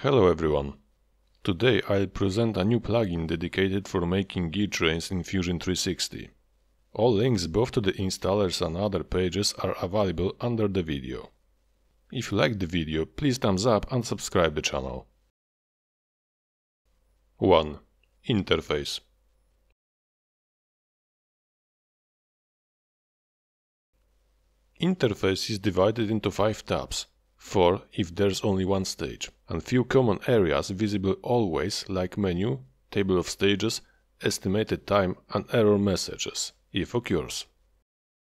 Hello everyone! Today I'll present a new plugin dedicated for making gear trains in Fusion 360. All links both to the installers and other pages are available under the video. If you liked the video, please thumbs up and subscribe the channel. 1. Interface Interface is divided into 5 tabs, 4 if there's only one stage, and few common areas visible always like menu, table of stages, estimated time and error messages, if occurs.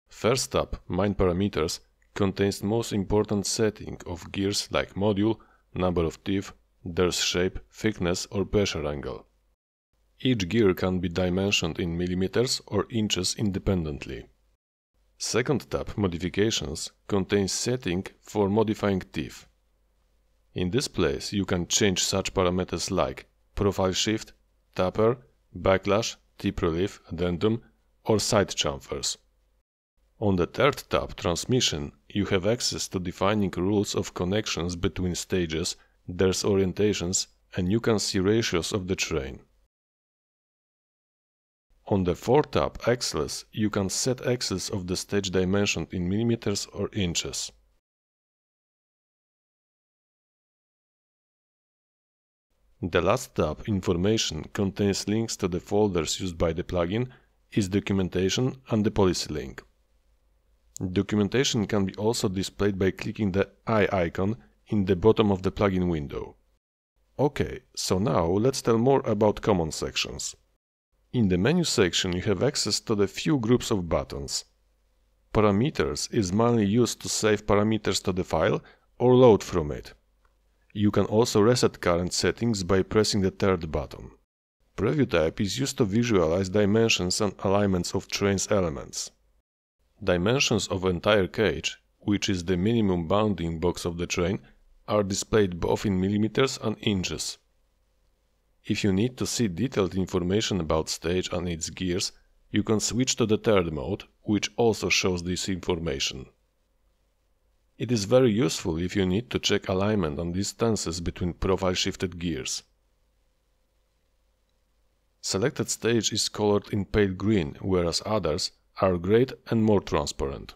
First tab, Main Parameters, contains most important setting of gears like module, number of teeth, their shape, thickness or pressure angle. Each gear can be dimensioned in millimeters or inches independently. Second tab, Modifications, contains setting for modifying teeth. In this place you can change such parameters like profile shift, taper, backlash, tip relief, addendum or side chamfers. On the third tab, Transmission, you have access to defining rules of connections between stages, their orientations, and you can see ratios of the train. On the fourth tab, Axles, you can set axis of the stage dimension in millimeters or inches. The last tab, Information, contains links to the folders used by the plugin, its documentation and the policy link. Documentation can be also displayed by clicking the eye icon in the bottom of the plugin window. Ok, so now let's tell more about common sections. In the menu section you have access to the few groups of buttons. Parameters is mainly used to save parameters to the file or load from it. You can also reset current settings by pressing the third button. Preview type is used to visualize dimensions and alignments of train's elements. Dimensions of entire cage, which is the minimum bounding box of the train, are displayed both in millimeters and inches. If you need to see detailed information about stage and its gears, you can switch to the third mode, which also shows this information. It is very useful if you need to check alignment and distances between profile shifted gears. Selected stage is colored in pale green, whereas others, are great and more transparent.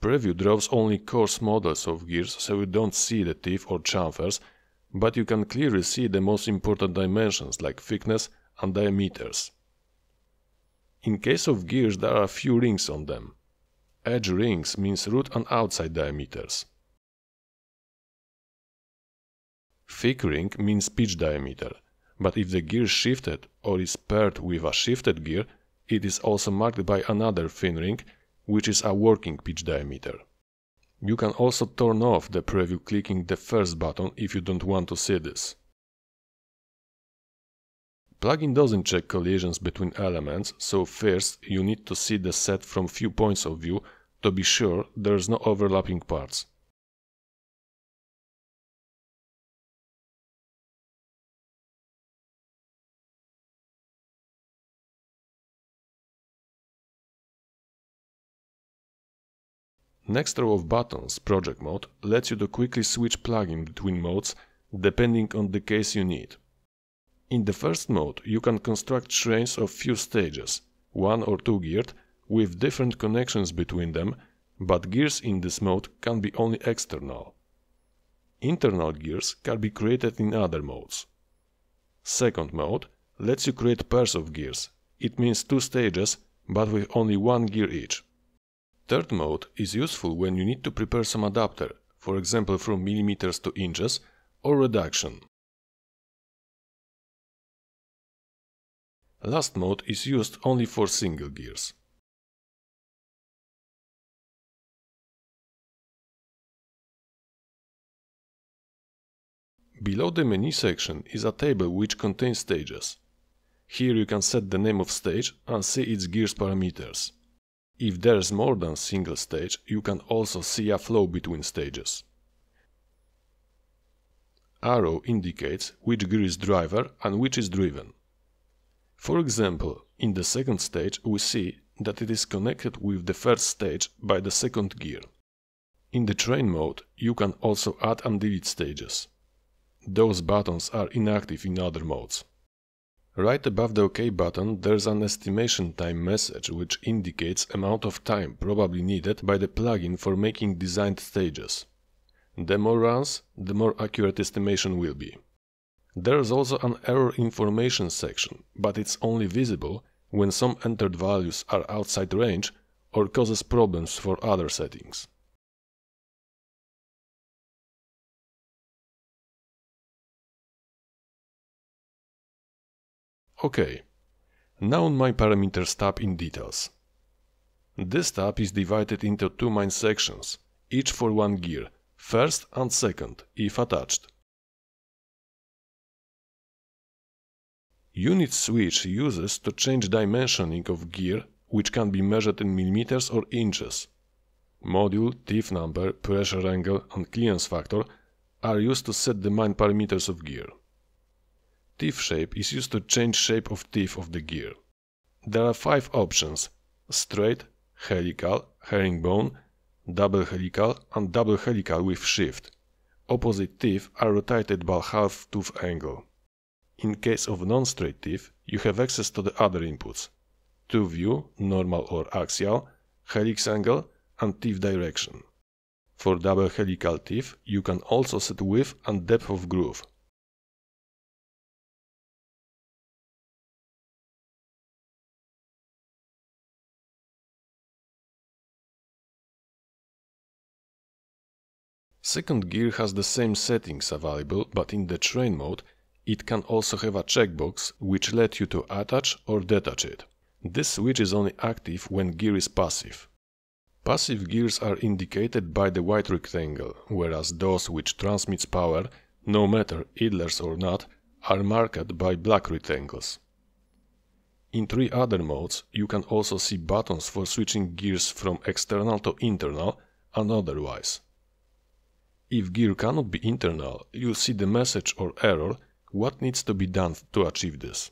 Preview draws only coarse models of gears so you don't see the teeth or chamfers, but you can clearly see the most important dimensions like thickness and diameters. In case of gears there are few rings on them. Edge rings means root and outside diameters. Thick ring means pitch diameter, but if the gear shifted or is paired with a shifted gear, it is also marked by another thin ring, which is a working pitch diameter. You can also turn off the preview clicking the first button if you don't want to see this. Plugin doesn't check collisions between elements, so first you need to see the set from few points of view to be sure there's no overlapping parts. Next row of buttons, Project Mode, lets you to quickly switch plugin between modes depending on the case you need. In the first mode, you can construct trains of few stages, one or two geared, with different connections between them, but gears in this mode can be only external. Internal gears can be created in other modes. Second mode lets you create pairs of gears. It means two stages, but with only one gear each. Third mode is useful when you need to prepare some adapter, for example from millimeters to inches, or reduction. Last mode is used only for single gears. Below the menu section is a table which contains stages. Here you can set the name of stage and see its gears parameters. If there's more than single stage, you can also see a flow between stages. Arrow indicates which gear is driver and which is driven. For example, in the second stage we see that it is connected with the first stage by the second gear. In the train mode you can also add and delete stages. those buttons are inactive in other modes. Right above the OK button there's an estimation time message which indicates amount of time probably needed by the plugin for making designed stages. The more runs, the more accurate estimation will be. There's also an error information section, but it's only visible when some entered values are outside range or causes problems for other settings. OK. Now on my parameters tab in details. This tab is divided into two main sections, each for one gear, first and second, if attached. Unit switch uses to change dimensioning of gear which can be measured in millimeters or inches. Module, teeth number, pressure angle and clearance factor are used to set the main parameters of gear. Teeth shape is used to change shape of teeth of the gear. There are five options straight, helical, herringbone, double helical and double helical with shift. Opposite teeth are rotated by half tooth angle. In case of non-straight teeth, you have access to the other inputs. Tooth view, normal or axial, helix angle and teeth direction. For double helical teeth, you can also set width and depth of groove. Second gear has the same settings available, but in the train mode, it can also have a checkbox which lets you to attach or detach it. This switch is only active when gear is passive. Passive gears are indicated by the white rectangle, whereas those which transmits power, no matter idlers or not, are marked by black rectangles. In three other modes, you can also see buttons for switching gears from external to internal and otherwise. If gear cannot be internal, you see the message or error what needs to be done to achieve this.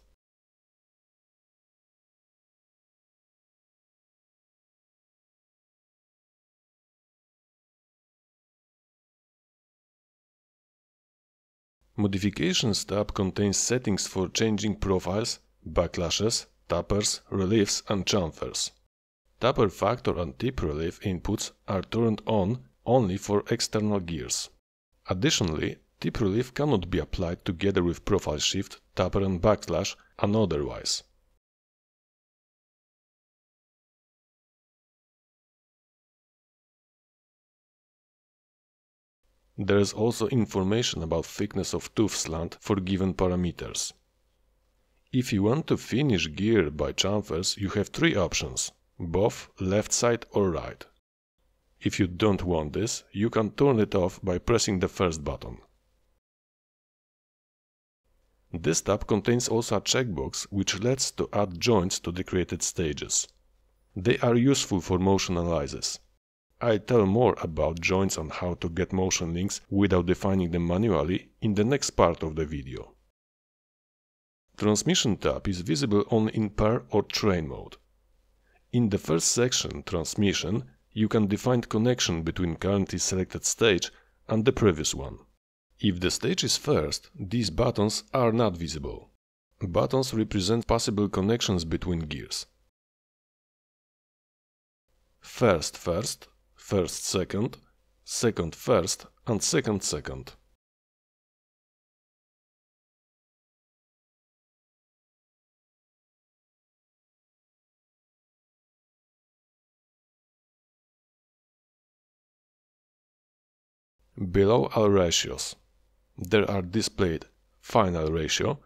Modifications tab contains settings for changing profiles, backlashes, tapers, reliefs and chamfers. Taper factor and tip relief inputs are turned on only for external gears. Additionally, tip relief cannot be applied together with profile shift, taper and backlash and otherwise. There is also information about thickness of tooth slant for given parameters. If you want to finish gear by chamfers, you have three options, both left side or right. If you don't want this, you can turn it off by pressing the first button. This tab contains also a checkbox which lets to add joints to the created stages. They are useful for motion analysis. I'll tell more about joints and how to get motion links without defining them manually in the next part of the video. Transmission tab is visible only in pair or train mode. In the first section, Transmission, you can define connection between currently selected stage and the previous one. If the stage is first, these buttons are not visible. Buttons represent possible connections between gears. First first, first second, second first and second second. Below are ratios. There are displayed final ratio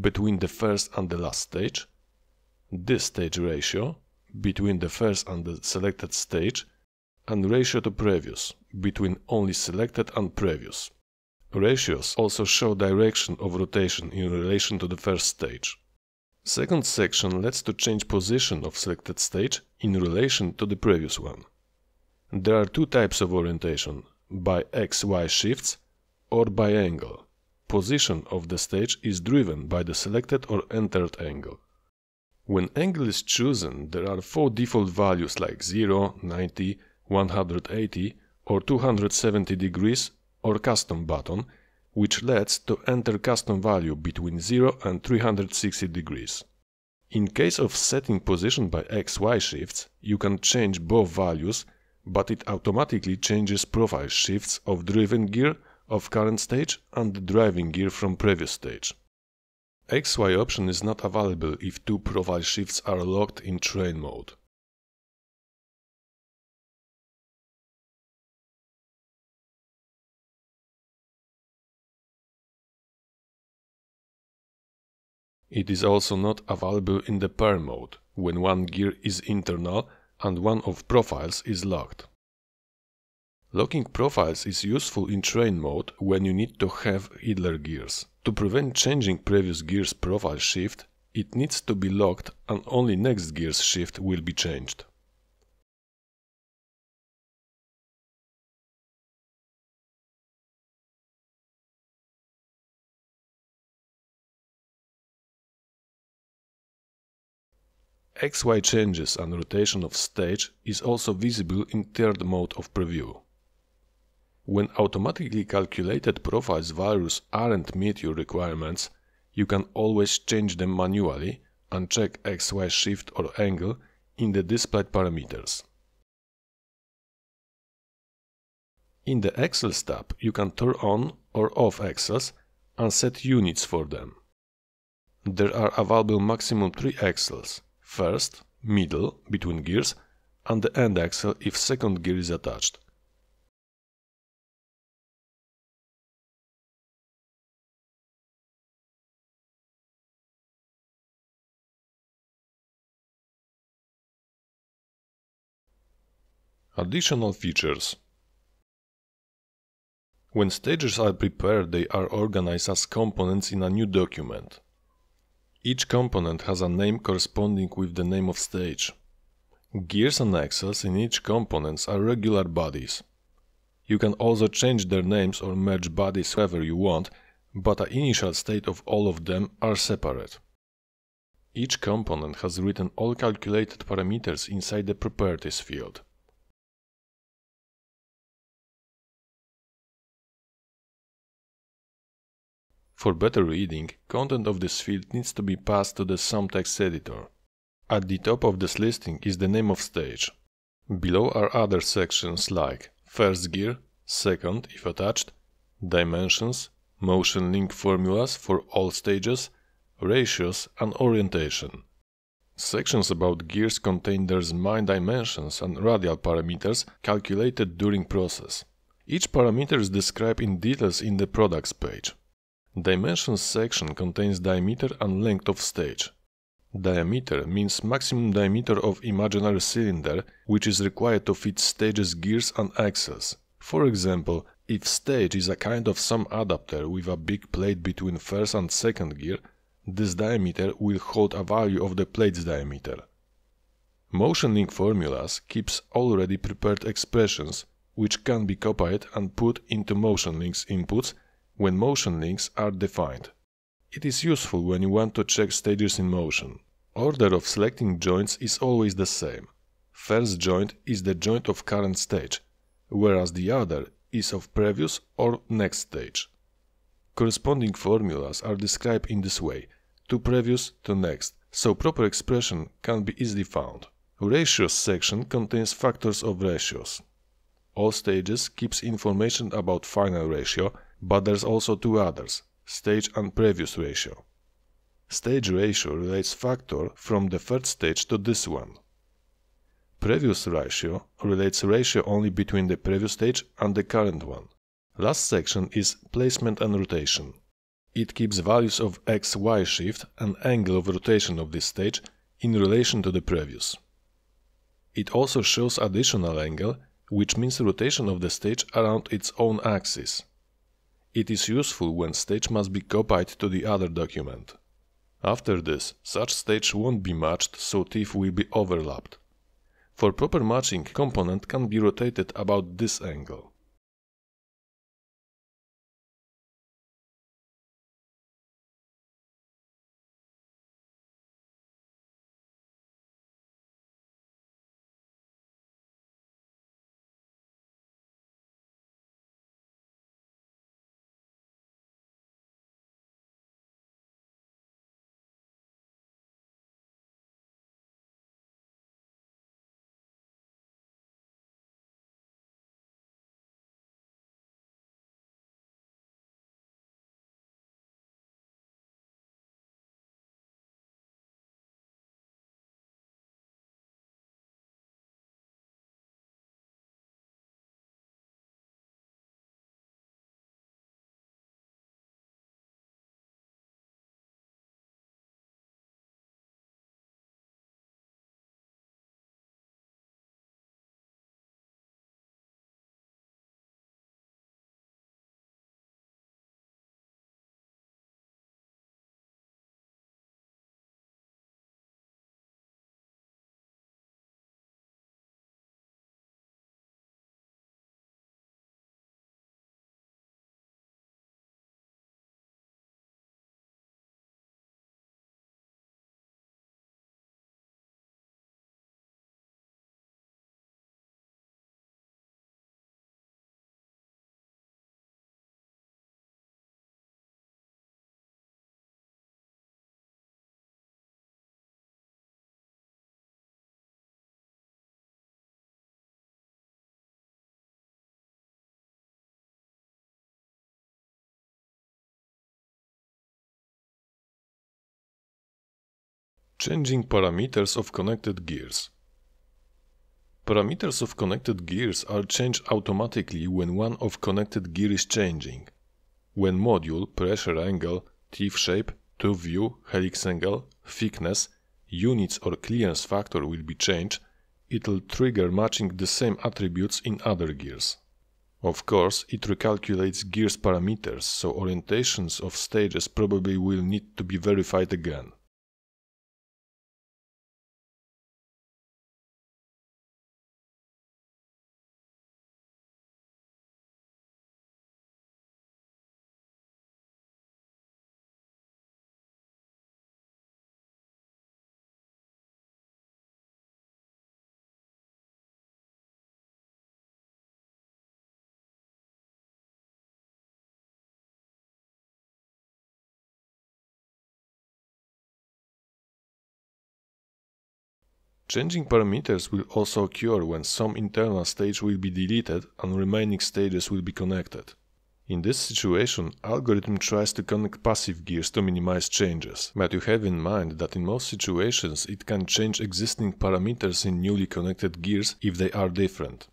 between the first and the last stage, this stage ratio between the first and the selected stage, and ratio to previous between only selected and previous. Ratios also show direction of rotation in relation to the first stage. Second section lets to change position of selected stage in relation to the previous one. There are two types of orientation, by XY shifts or by angle. Position of the stage is driven by the selected or entered angle. When angle is chosen, there are four default values like 0, 90, 180 or 270 degrees or custom button, which lets to enter custom value between 0 and 360 degrees. In case of setting position by XY shifts, you can change both values, but it automatically changes profile shifts of driven gear of current stage and driving gear from previous stage. XY option is not available if two profile shifts are locked in train mode. It is also not available in the pair mode, when one gear is internal and one of profiles is locked. Locking profiles is useful in train mode when you need to have idler gears. To prevent changing previous gear's profile shift, it needs to be locked and only next gear's shift will be changed. XY changes and rotation of stage is also visible in third mode of preview. When automatically calculated profiles values aren't meet your requirements, you can always change them manually and check XY shift or angle in the displayed parameters. In the Axles tab, you can turn on or off axles and set units for them. There are available maximum 3 axles first, middle, between gears, and the end axle if second gear is attached. Additional features When stages are prepared, they are organized as components in a new document. Each component has a name corresponding with the name of stage. Gears and axles in each component are regular bodies. You can also change their names or merge bodies wherever you want, but the initial state of all of them are separate. Each component has written all calculated parameters inside the properties field. For better reading, content of this field needs to be passed to the some text editor. At the top of this listing is the name of stage. Below are other sections like first gear, second if attached, dimensions, motion link formulas for all stages, ratios and orientation. Sections about gears contain their main dimensions and radial parameters calculated during process. Each parameter is described in details in the products page. Dimensions section contains diameter and length of stage. Diameter means maximum diameter of imaginary cylinder which is required to fit stage's gears and axles. For example, if stage is a kind of some adapter with a big plate between first and second gear, this diameter will hold a value of the plate's diameter. Motion link formulas keeps already prepared expressions which can be copied and put into motion links inputs when motion links are defined. It is useful when you want to check stages in motion. Order of selecting joints is always the same. First joint is the joint of current stage, whereas the other is of previous or next stage. Corresponding formulas are described in this way, to previous to next, so proper expression can be easily found. Ratios section contains factors of ratios. All stages keeps information about final ratio but there's also two others, stage and previous ratio. Stage ratio relates factor from the third stage to this one. Previous ratio relates ratio only between the previous stage and the current one. Last section is placement and rotation. It keeps values of x, y shift and angle of rotation of this stage in relation to the previous. It also shows additional angle, which means rotation of the stage around its own axis. It is useful when stage must be copied to the other document. After this, such stage won't be matched, so teeth will be overlapped. For proper matching, component can be rotated about this angle. Changing parameters of connected gears. Parameters of connected gears are changed automatically when one of connected gear is changing. When module, pressure angle, teeth shape, tooth view, helix angle, thickness, units or clearance factor will be changed, it will trigger matching the same attributes in other gears. Of course, it recalculates gears parameters, so orientations of stages probably will need to be verified again. Changing parameters will also occur when some internal stage will be deleted and remaining stages will be connected. In this situation, algorithm tries to connect passive gears to minimize changes, but you have in mind that in most situations it can change existing parameters in newly connected gears if they are different.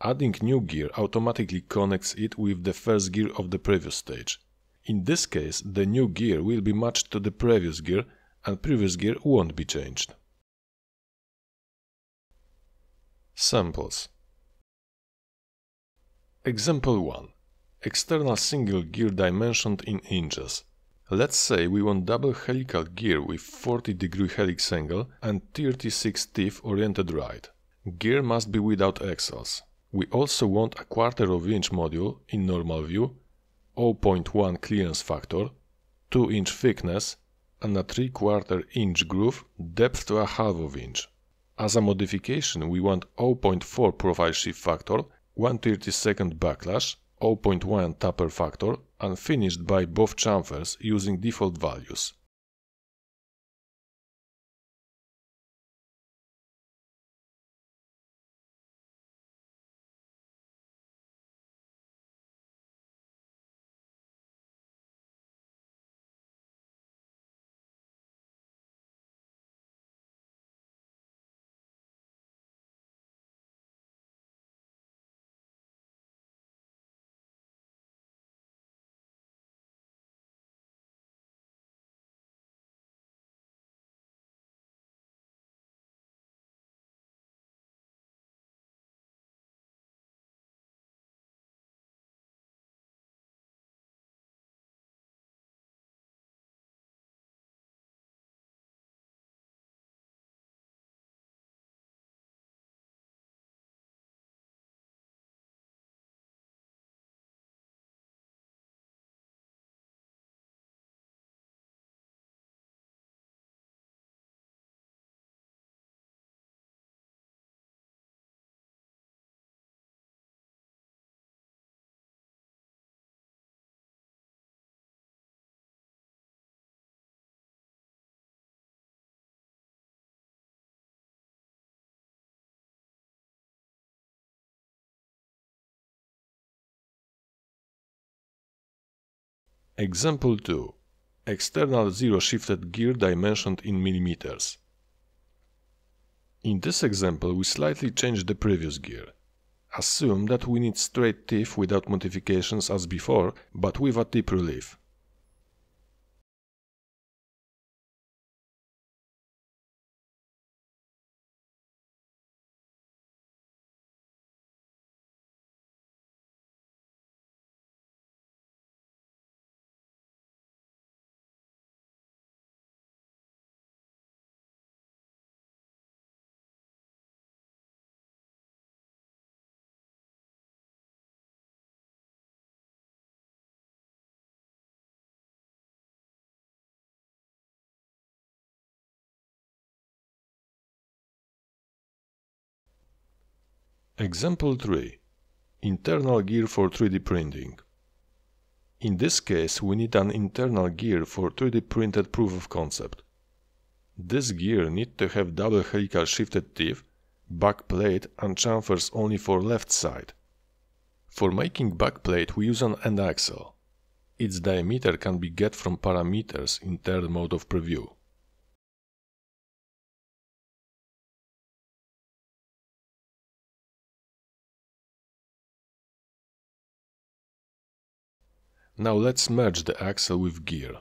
Adding new gear automatically connects it with the first gear of the previous stage. In this case, the new gear will be matched to the previous gear and previous gear won't be changed. Samples Example 1. External single gear dimensioned in inches. Let's say we want double helical gear with 40 degree helix angle and 36 teeth oriented right. Gear must be without axles. We also want a quarter of inch module in normal view, 0.1 clearance factor, 2 inch thickness and a 3 quarter inch groove depth to a half of inch. As a modification, we want 0.4 profile shift factor, 132nd backlash, 0.1 taper factor, and finished by both chamfers using default values. Example 2. External zero-shifted gear dimensioned in millimeters. In this example we slightly change the previous gear. Assume that we need straight teeth without modifications as before, but with a tip relief. Example 3. Internal gear for 3D printing. In this case, we need an internal gear for 3D printed proof of concept. This gear need to have double helical shifted teeth, back plate and chamfers only for left side. For making back plate we use an end axle. Its diameter can be get from parameters in third mode of preview. Now let's merge the axle with gear.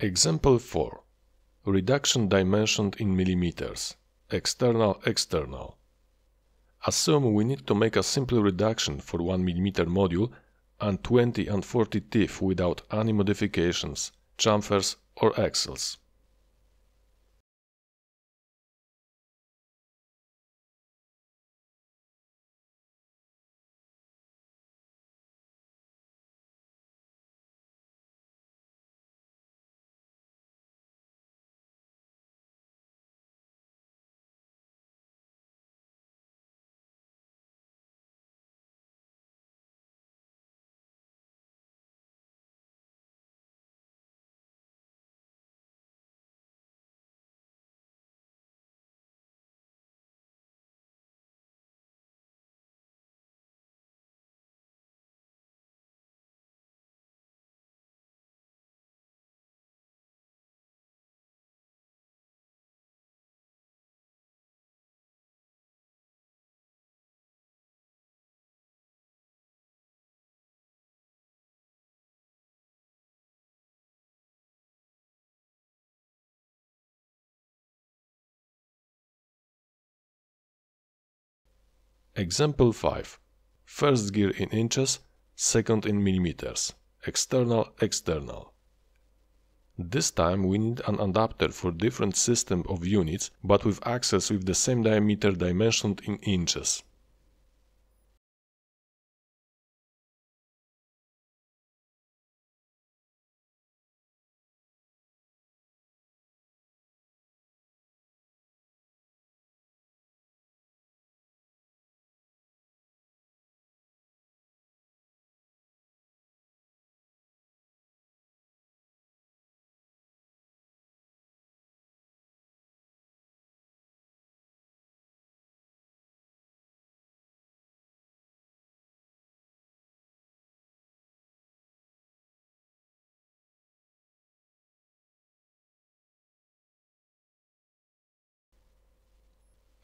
Example 4. Reduction dimensioned in millimeters. External, external. Assume we need to make a simple reduction for 1 mm module and 20 and 40 teeth without any modifications, chamfers or axles. Example 5. First gear in inches, second in millimeters. External, external. This time we need an adapter for different system of units, but with axes with the same diameter dimensioned in inches.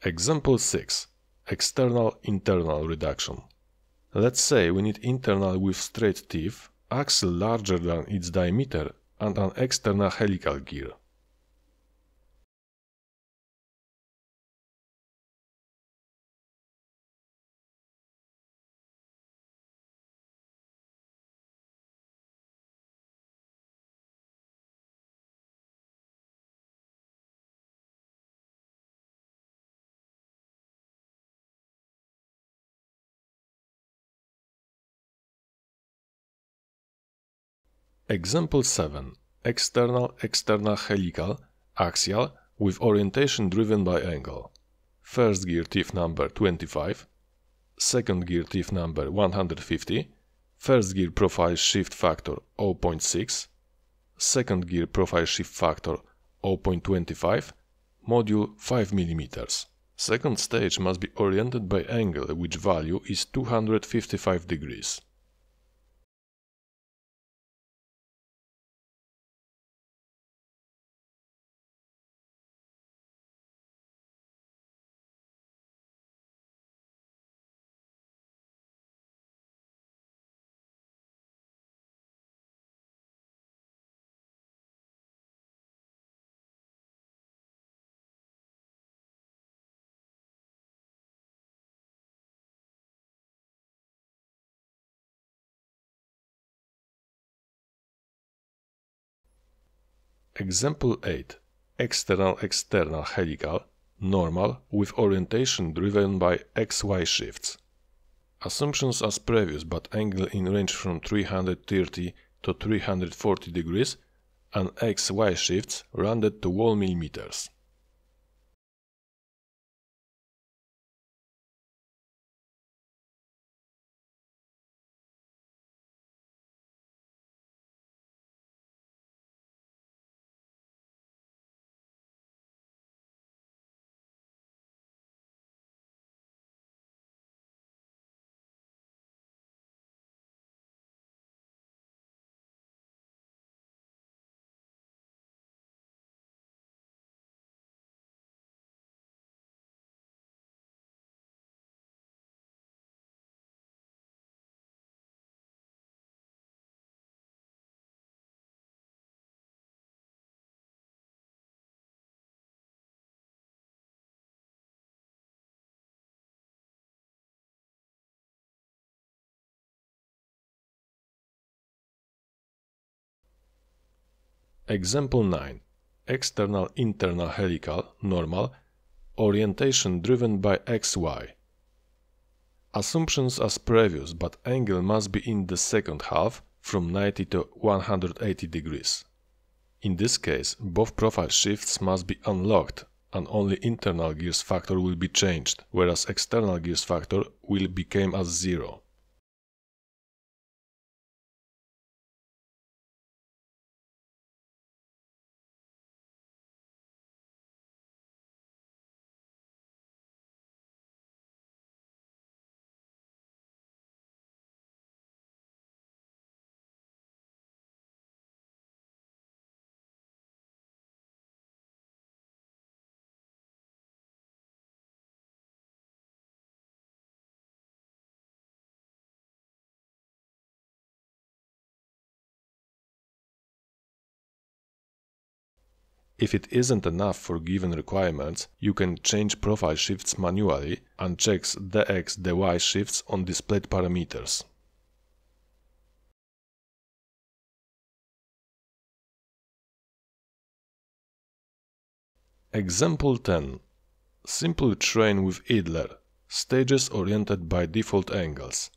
Example 6. External internal reduction. Let's say we need internal with straight teeth, axle larger than its diameter and an external helical gear. Example 7. External external helical axial with orientation driven by angle. First gear teeth number 25, second gear teeth number 150, first gear profile shift factor 0.6, second gear profile shift factor 0.25, module 5 mm. Second stage must be oriented by angle which value is 255 degrees. Example 8. External external helical, normal, with orientation driven by XY shifts. Assumptions as previous but angle in range from 330 to 340 degrees and XY shifts rounded to 1 millimeters. Example 9. External internal helical, normal, orientation driven by xy. Assumptions as previous, but angle must be in the second half from 90 to 180 degrees. In this case, both profile shifts must be unlocked and only internal gears factor will be changed, whereas external gears factor will become as zero. If it isn't enough for given requirements, you can change profile shifts manually and checks the X, the Y shifts on displayed parameters. Example 10. Simple train with idler. Stages oriented by default angles.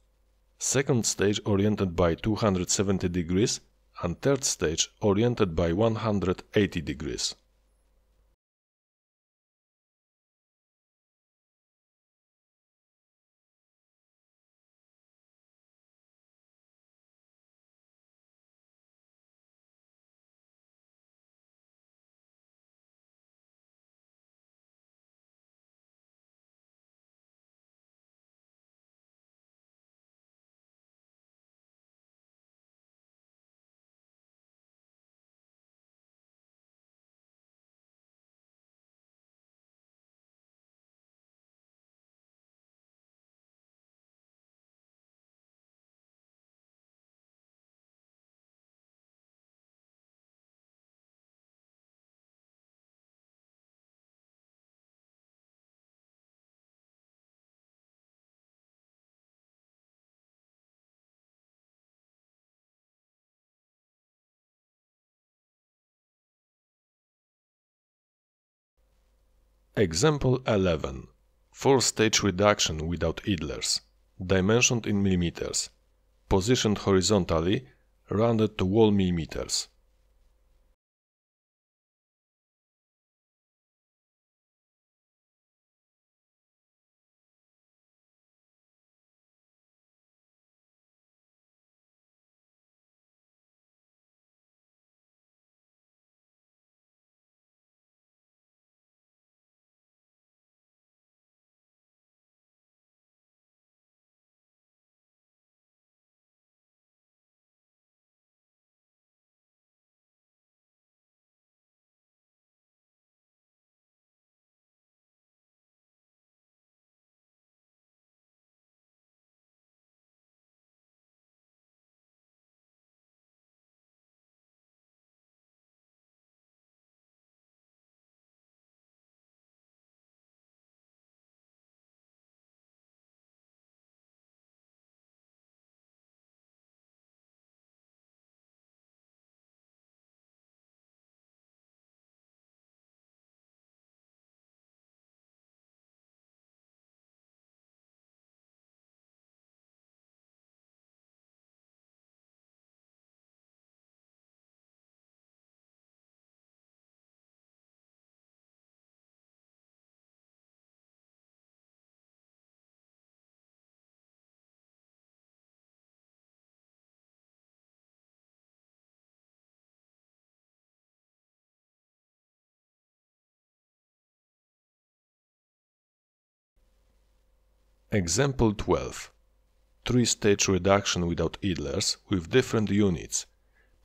Second stage oriented by 270 degrees and third stage oriented by 180 degrees. Example 11. Four-stage reduction without idlers. Dimensioned in millimeters. Positioned horizontally, rounded to wall millimeters. Example 12. Three-stage reduction without idlers with different units,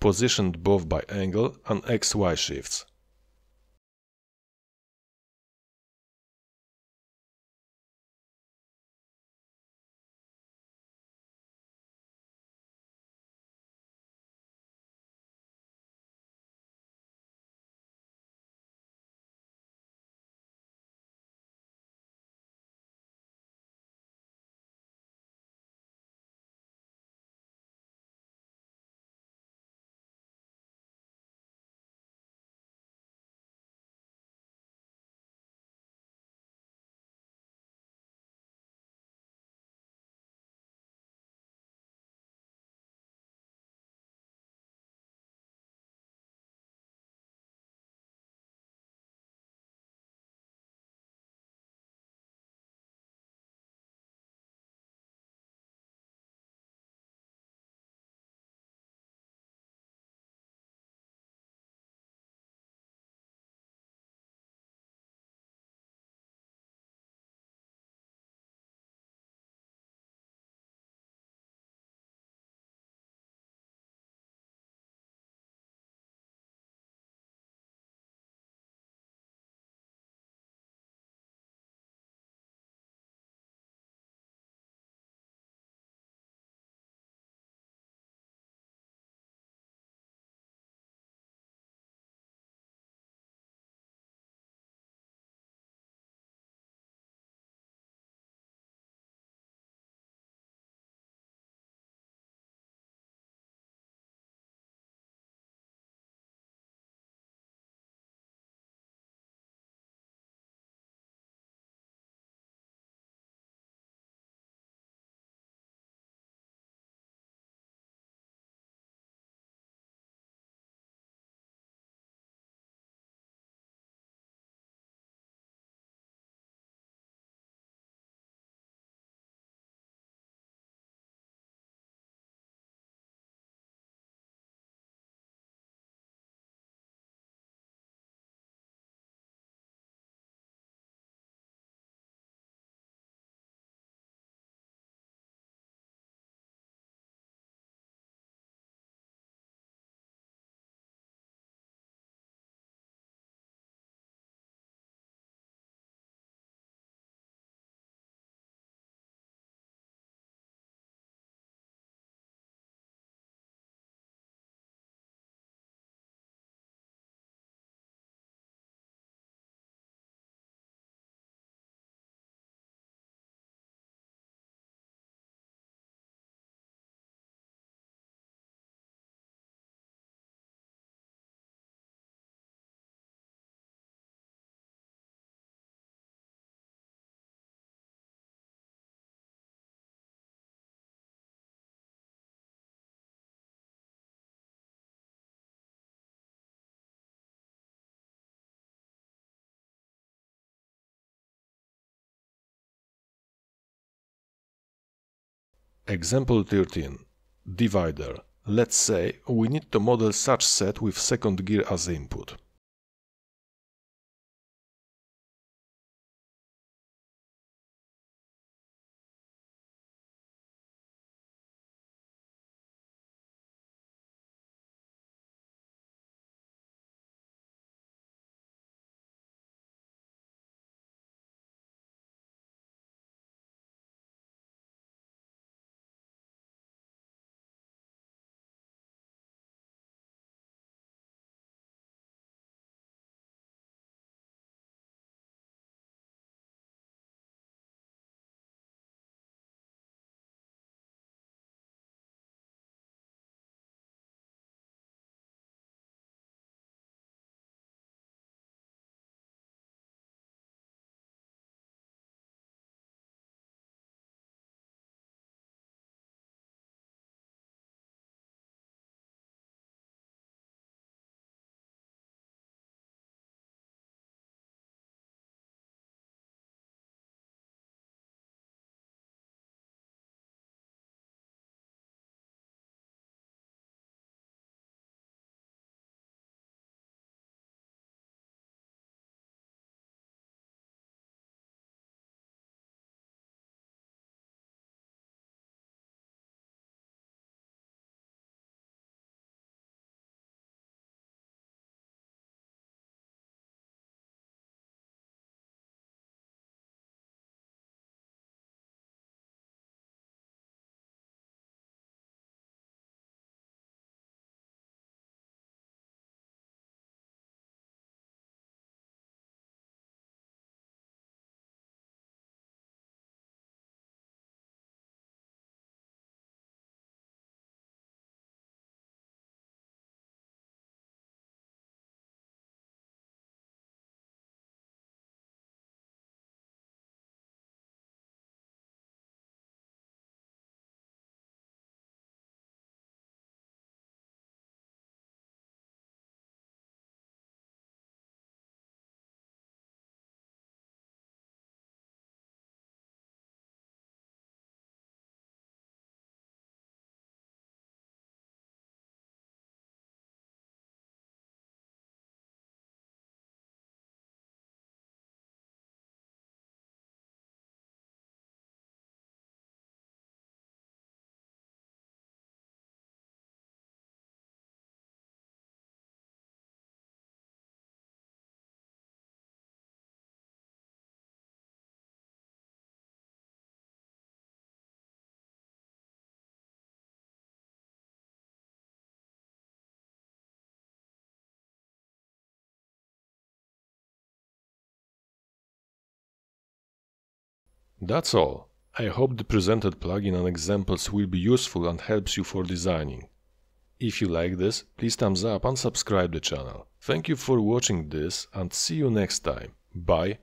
positioned both by angle and XY shifts. Example 13. Divider. Let's say we need to model such set with second gear as input. That's all. I hope the presented plugin and examples will be useful and helps you for designing. If you like this, please thumbs up and subscribe the channel. Thank you for watching this and see you next time. Bye.